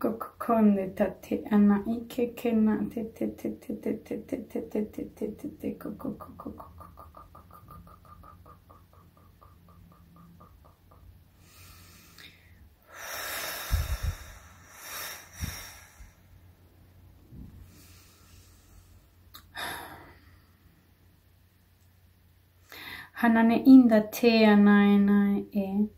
こここねたてあないけけなてててててててててててててここここここ鼻ね、いいんだ、手やないない、え。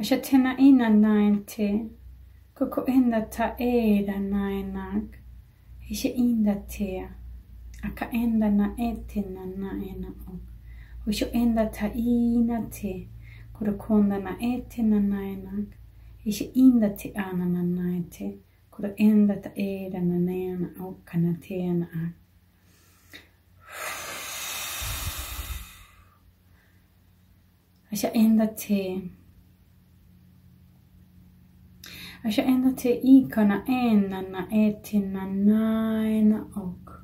tena ina nain te, koko enda ta era nainak, ishe inda tea, aka enda na ete na naina ok. Usho enda ta ina te, kura konda na ete na nainak, ishe inda te ana na naite, kura enda ta era na naina ok kana te na ak. Asha enda te, عشان أنت إيكنا إن أنا إتنا ناين أوك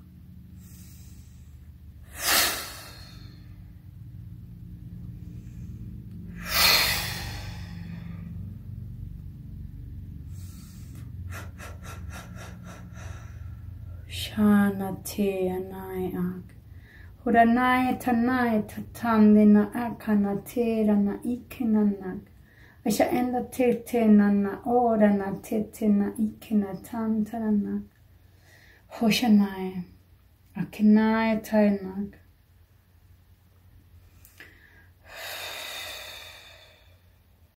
Shanati anayak. Huranai tanai tatandina akanatira na ikinanag. Ekyenda tetenana orana tetena ikena tantarana. Hoshanaya. Akinaya tainak.